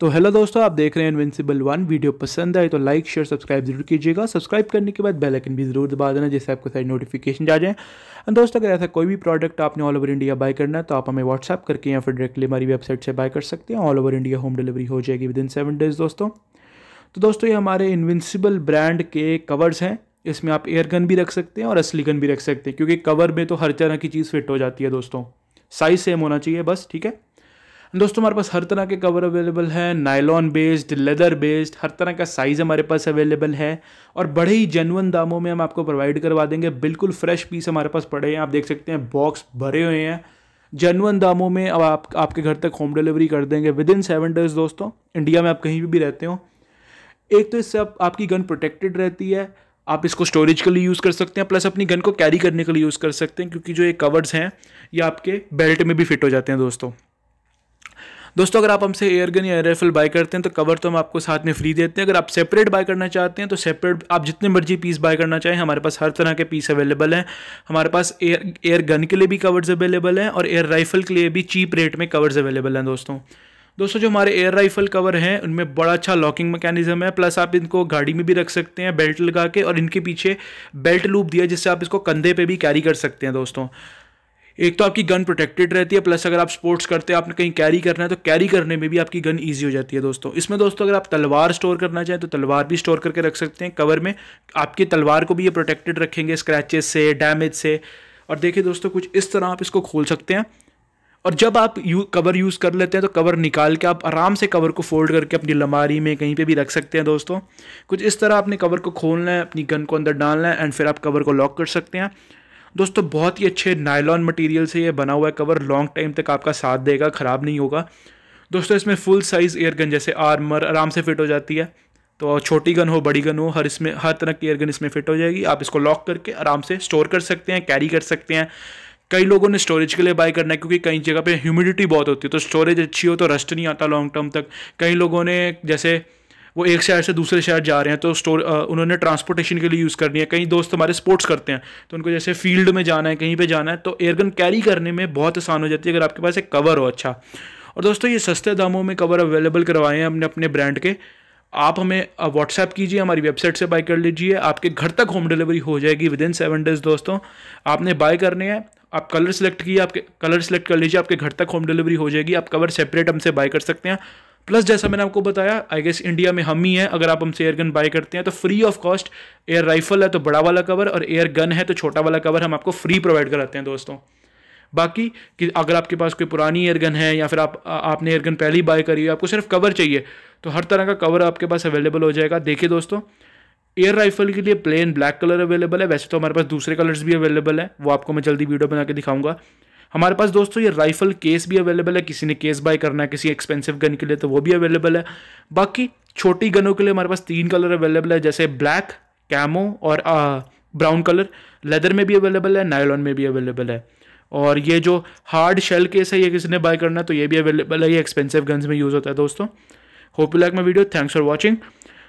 तो हेलो दोस्तों, आप देख रहे हैं इनविंसिबल वन वीडियो पसंद आए तो लाइक शेयर सब्सक्राइब ज़रूर कीजिएगा। सब्सक्राइब करने के बाद बेल आइकन भी ज़रूर दबा देना जिससे आपको सारी नोटिफिकेशन आ जाए। और दोस्तों, अगर ऐसा कोई भी प्रोडक्ट आपने ऑल ओवर इंडिया बाय करना है तो आप हमें व्हाट्सअप करके या फिर डायरेक्टली हमारी वेबसाइट से बाय कर सकते हैं। All over India home delivery हो जाएगी विद इन सेवन डेज़ दोस्तों। तो दोस्तों, ये हमारे इन्विंसिबल ब्रांड के कवर्स हैं। इसमें आप एयर गन भी रख सकते हैं और असली गन भी रख सकते हैं, क्योंकि कवर में तो हर तरह की चीज़ फिट हो जाती है दोस्तों। साइज़ सेम होना चाहिए बस, ठीक है? दोस्तों हमारे पास हर तरह के कवर अवेलेबल है नायलॉन बेस्ड लेदर बेस्ड हर तरह का साइज़ हमारे पास अवेलेबल है। और बड़े ही जेनुअन दामों में हम आपको प्रोवाइड करवा देंगे। बिल्कुल फ्रेश पीस हमारे पास पड़े हैं आप देख सकते हैं बॉक्स भरे हुए हैं। जेनुअन दामों में अब आप आपके घर तक होम डिलीवरी कर देंगे। विद इन सेवन डेज़ दोस्तों इंडिया में आप कहीं भी, भी रहते हो एक तो इससे आप, आपकी गन प्रोटेक्टेड रहती है। आप इसको स्टोरेज के लिए यूज़ कर सकते हैं प्लस अपनी गन को कैरी करने के लिए यूज़ कर सकते हैं क्योंकि जो ये कवर्स हैं ये आपके बेल्ट में भी फिट हो जाते हैं दोस्तों। दोस्तों, अगर आप हमसे एयर गन या एयर राइफल बाय करते हैं तो कवर तो हम आपको साथ में फ्री देते हैं। अगर आप सेपरेट बाय करना चाहते हैं तो सेपरेट आप जितने मर्ज़ी पीस बाय करना चाहें, हमारे पास हर तरह के पीस अवेलेबल हैं। हमारे पास एयर एयर गन के लिए भी कवर्स अवेलेबल हैं और एयर राइफल के लिए भी चीप रेट में कवर्स अवेलेबल हैं दोस्तों। दोस्तों, जो हमारे एयर राइफल कवर हैं, उनमें बड़ा अच्छा लॉकिंग मैकेनिज्म है प्लस आप इनको गाड़ी में भी रख सकते हैं बेल्ट लगा के, और इनके पीछे बेल्ट लूप दिया जिससे आप इसको कंधे पे भी कैरी कर सकते हैं दोस्तों। एक तो आपकी गन प्रोटेक्टेड रहती है प्लस अगर आप स्पोर्ट्स करते हैं, आपने कहीं कैरी करना है तो कैरी करने में भी आपकी गन ईजी हो जाती है दोस्तों। इसमें दोस्तों, अगर आप तलवार स्टोर करना चाहें तो तलवार भी स्टोर करके रख सकते हैं कवर में। आपकी तलवार को भी ये प्रोटेक्टेड रखेंगे स्क्रैचेस से डैमेज से। और देखिए दोस्तों, कुछ इस तरह आप इसको खोल सकते हैं। और जब आप यू कवर यूज़ कर लेते हैं तो कवर निकाल के आप आराम से कवर को फोल्ड करके अपनी लमारी में कहीं पे भी रख सकते हैं दोस्तों। कुछ इस तरह आपने कवर को खोलना है, अपनी गन को अंदर डालना है एंड फिर आप कवर को लॉक कर सकते हैं। दोस्तों, बहुत ही अच्छे नायलॉन मटेरियल से ये बना हुआ है कवर लॉन्ग टाइम तक आपका साथ देगा, ख़राब नहीं होगा। दोस्तों, इसमें फुल साइज़ एयर गन जैसे आर्मर आराम से फिट हो जाती है। तो छोटी गन हो, बड़ी गन हो, हर इसमें, हर तरह की एयर गन इसमें फिट हो जाएगी। आप इसको लॉक करके आराम से स्टोर कर सकते हैं कैरी कर सकते हैं। कई लोगों ने स्टोरेज के लिए बाय करना है, क्योंकि कई जगह पे ह्यूमिडिटी बहुत होती है। तो स्टोरेज अच्छी हो तो रस्ट नहीं आता लॉन्ग टर्म तक। कई लोगों ने, जैसे वो एक शहर से दूसरे शहर जा रहे हैं तो स्टोर उन्होंने ट्रांसपोर्टेशन के लिए यूज़ करनी है। कहीं दोस्त हमारे स्पोर्ट्स करते हैं तो उनको जैसे फ़ील्ड में जाना है, कहीं पर जाना है तो एयरगन कैरी करने में बहुत आसान हो जाती है, अगर आपके पास एक कवर हो अच्छा। और दोस्तों, ये सस्ते दामों में कवर अवेलेबल करवाए हैं हमने अपने ब्रांड के। आप हमें व्हाट्सएप कीजिए, हमारी वेबसाइट से बाय कर लीजिए, आपके घर तक होम डिलीवरी हो जाएगी विद इन सेवन डेज़ दोस्तों। आपने बाय करने हैं, आप कलर सेलेक्ट किए आपके कलर सेलेक्ट कर लीजिए, आपके घर तक होम डिलीवरी हो जाएगी, आप कवर सेपरेट हमसे बाय कर सकते हैं। प्लस जैसा मैंने आपको बताया आई गेस इंडिया में हम ही हैं, अगर आप हमसे एयर गन बाय करते हैं तो free of cost air rifle है तो बड़ा वाला कवर और एयर गन है तो छोटा वाला कवर हम आपको फ्री प्रोवाइड कराते हैं, दोस्तों। बाकी, कि अगर आपके पास कोई पुरानी एयरगन है, या फिर आप आपने एयरगन पहले ही बाय करी है, आपको सिर्फ़ कवर चाहिए तो हर तरह का कवर आपके पास अवेलेबल हो जाएगा। देखिए दोस्तों एयर राइफल के लिए प्लेन ब्लैक कलर अवेलेबल है, वैसे तो हमारे पास दूसरे कलर्स भी अवेलेबल है, वो आपको मैं जल्दी वीडियो बना के दिखाऊँगा। हमारे पास दोस्तों ये राइफल केस भी अवेलेबल है, किसी ने केस बाय करना है, किसी एक्सपेंसिव गन के लिए तो वो भी अवेलेबल है। बाकी छोटी गनों के लिए हमारे पास तीन कलर अवेलेबल है, जैसे ब्लैक कैमो और ब्राउन कलर लेदर में भी अवेलेबल है नायलॉन में भी अवेलेबल है। और ये जो हार्ड शेल केस है, ये किसी ने बाय करना है तो ये भी अवेलेबल है, ये एक्सपेंसिव गन्स में यूज़ होता है दोस्तों। Hope you like my video thanks for watching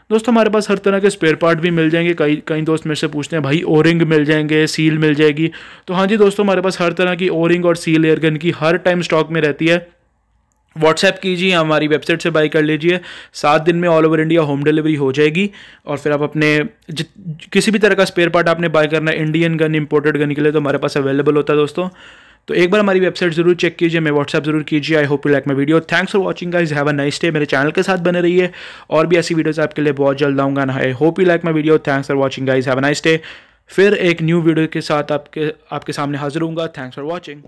दोस्तों, हमारे पास हर तरह के स्पेयर पार्ट भी मिल जाएँगे। कई कई दोस्त मेरे से पूछते हैं, भाई ओरिंग मिल जाएँगे सील मिल जाएगी? तो हाँ जी दोस्तों, हमारे पास हर तरह की ओरिंग और सील एयरगन की हर टाइम स्टॉक में रहती है। व्हाट्सएप कीजिए, हमारी वेबसाइट से बाई कर लीजिए। सात दिन में all over India home delivery हो जाएगी। और फिर आप अपने किसी भी तरह का स्पेयर पार्ट आपने बाय करना है इंडियन गन इंपोर्टेड गन के लिए तो हमारे पास अवेलेबल होता है दोस्तों। तो एक बार हमारी वेबसाइट ज़रूर चेक कीजिए मैं व्हाट्सएप ज़रूर कीजिए। I hope you like my video thanks for watching guys have a nice day मेरे चैनल के साथ बने रही है और भी ऐसी वीडियोज़ आपके लिए बहुत जल्द आऊँगा I hope you like my video thanks for watching guys have a nice day फिर एक न्यू वीडियो के साथ आपके आपके सामने हाजिर हूँ थैंक्स फॉर वॉचिंग